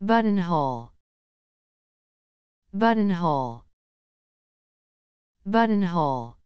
buttonhole. Buttonhole. Buttonhole.